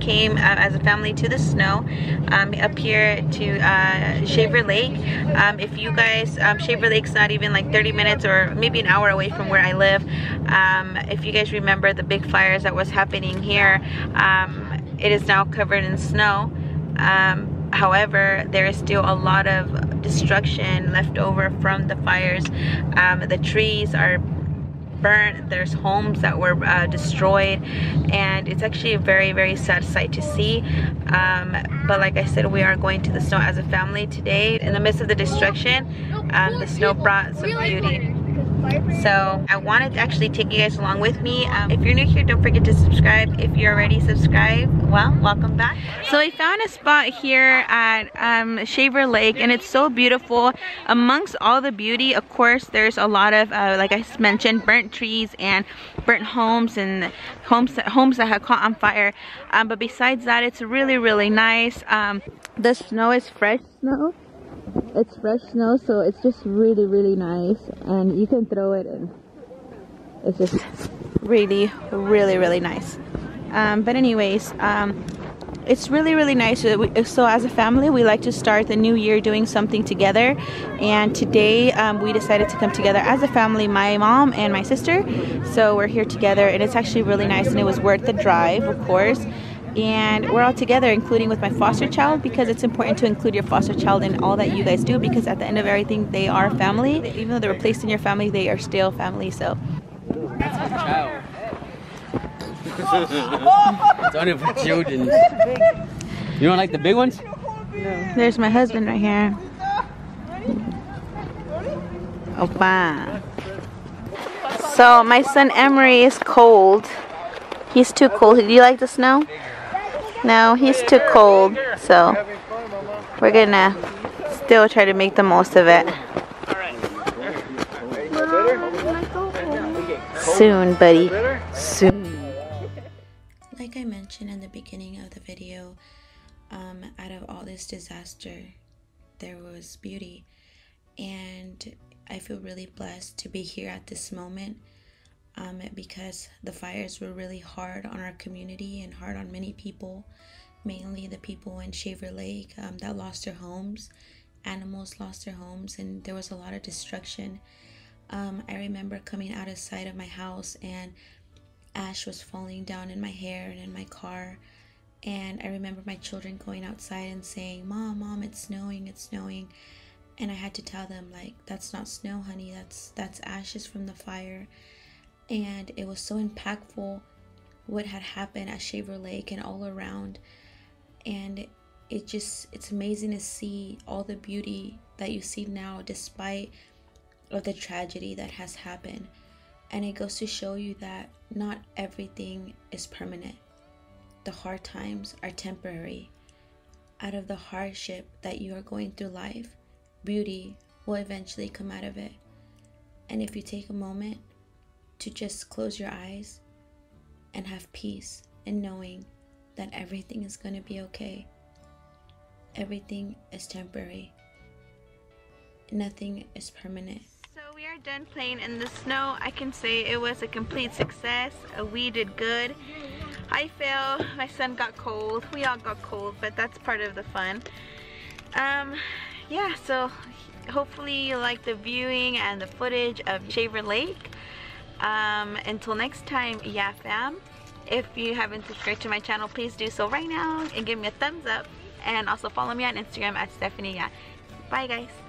came uh, as a family to the snow um, up here to uh, Shaver Lake. Um, if you guys, um, Shaver Lake's not even like 30 minutes or maybe an hour away from where I live. Um, if you guys remember the big fires that was happening here, um, it is now covered in snow. Um, however, there is still a lot of destruction left over from the fires. the trees are burnt. There's homes that were uh, destroyed and it's actually a very very sad sight to see. Um, but like I said we are going to the snow as a family today. In the midst of the destruction um, the snow brought some beauty so I wanted to actually take you guys along with me. Um, if you're new here, don't forget to subscribe. If you're already subscribed, well, welcome back. So I found a spot here at um, Shaver Lake and it's so beautiful. Amongst all the beauty, of course, there's a lot of, uh, like I mentioned, burnt trees and burnt homes and homes that, homes that have caught on fire. Um, but besides that, it's really, really nice. Um, the snow is fresh snow it's fresh snow so it's just really really nice and you can throw it and it's just really really really nice. Um, but anyways um, it's really really nice. So as a family we like to start the new year doing something together and today um, we decided to come together as a family my mom and my sister. So we're here together and it's actually really nice and it was worth the drive of course and we're all together including with my foster child because it's important to include your foster child in all that you guys do because at the end of everything they are family even though they were placed in your family they are still family so it's only for children you don't like the big ones no. there's my husband right here Opa. So my son Emery is cold. He's too cold. Do you like the snow? No, he's too cold, so we're gonna still try to make the most of it. Soon, buddy. Soon. Like I mentioned in the beginning of the video, um, out of all this disaster, there was beauty. And I feel really blessed to be here at this moment um, because the fires were really hard on our community and hard on many people, mainly the people in Shaver Lake um, that lost their homes. Animals lost their homes, and there was a lot of destruction. Um, I remember coming out of sight of my house, and ash was falling down in my hair and in my car. And I remember my children going outside and saying, Mom, Mom, it's snowing, it's snowing. And I had to tell them, like, that's not snow, honey, that's that's ashes from the fire and it was so impactful what had happened at Shaver Lake and all around. And it just it's amazing to see all the beauty that you see now despite of the tragedy that has happened. And it goes to show you that not everything is permanent. The hard times are temporary. Out of the hardship that you are going through life beauty will eventually come out of it. And if you take a moment to just close your eyes and have peace and knowing that everything is going to be okay. Everything is temporary. Nothing is permanent. So we are done playing in the snow. I can say it was a complete success. Uh, we did good. I fell. My son got cold. We all got cold, but that's part of the fun. Um, yeah, so hopefully you like the viewing and the footage of Shaver Lake. Um, until next time, yeah fam. If you haven't subscribed to my channel, please do so right now and give me a thumbs up. And also follow me on Instagram at Stephanie Yaj. Bye guys.